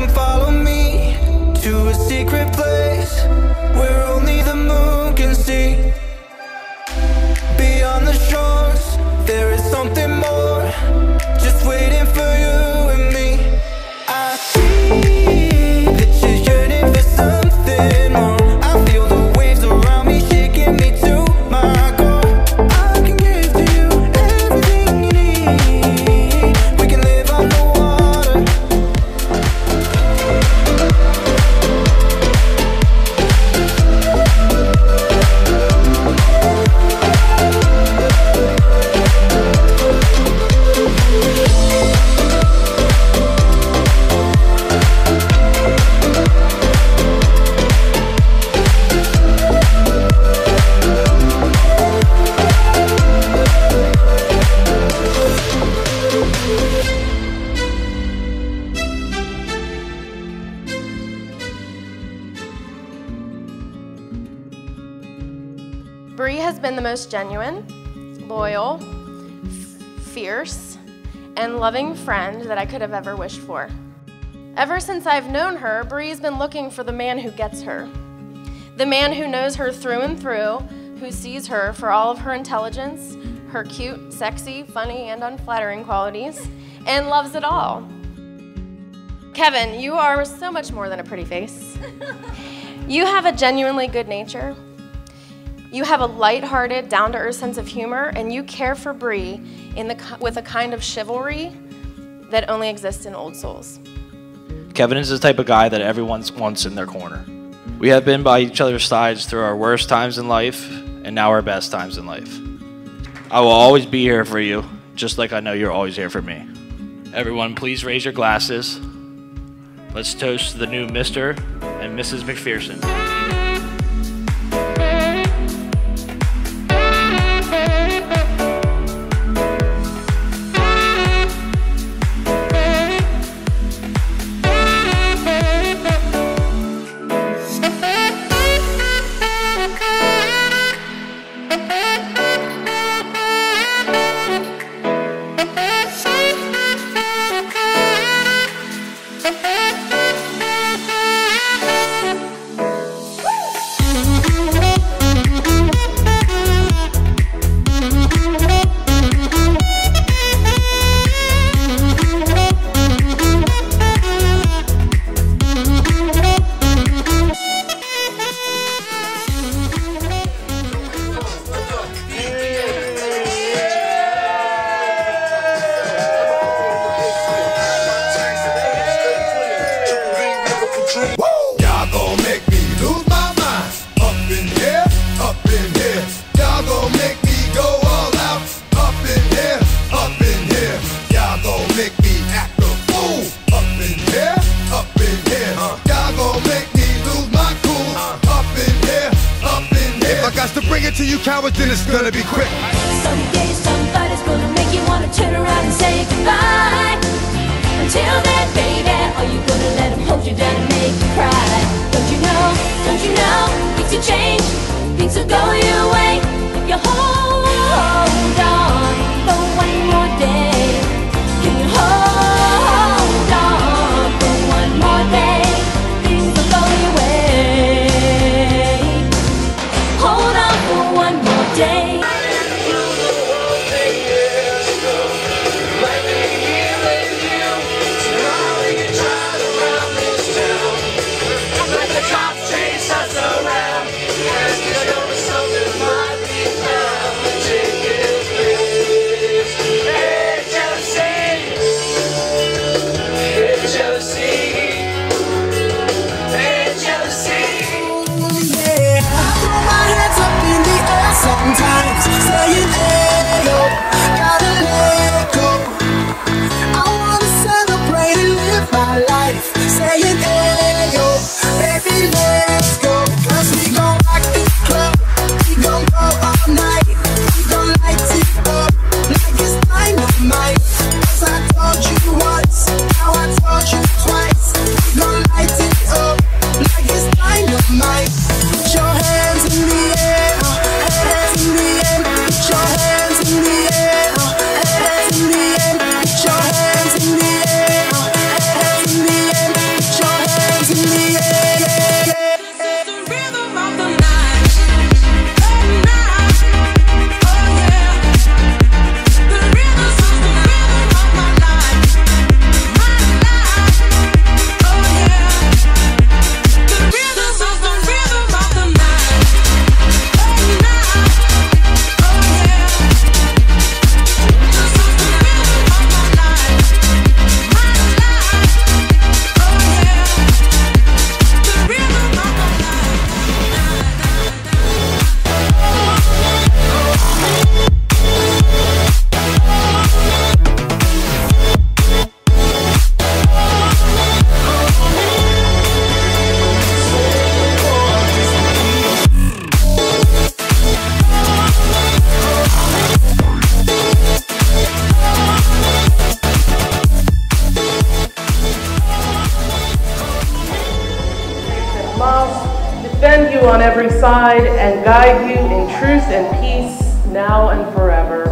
come follow me to a secret place Bree has been the most genuine, loyal, fierce, and loving friend that I could have ever wished for. Ever since I've known her, Bree's been looking for the man who gets her. The man who knows her through and through, who sees her for all of her intelligence, her cute, sexy, funny, and unflattering qualities, and loves it all. Kevin, you are so much more than a pretty face. You have a genuinely good nature. You have a light-hearted, down-to-earth sense of humor, and you care for Bree in the, with a kind of chivalry that only exists in old souls. Kevin is the type of guy that everyone wants in their corner. We have been by each other's sides through our worst times in life and now our best times in life. I will always be here for you, just like I know you're always here for me. Everyone, please raise your glasses. Let's toast the new Mr. and Mrs. McPherson. Y'all gon' make me lose my mind. Up in here, up in here. Y'all gon' make me go all out. Up in here, up in here. Y'all gon' make me act a fool. Up in here, up in here. Y'all gon' make me lose my cool. Up in here, up in here. If I got to bring it to you cowards, then it's gonna be quick. Someday somebody's gonna make you wanna turn around and say goodbye. Until then, baby, are you gonna let him hold you down and make? Don't you know, don't you know, things will change, things will go your way. time Hamas, defend you on every side, and guide you in truth and peace now and forever.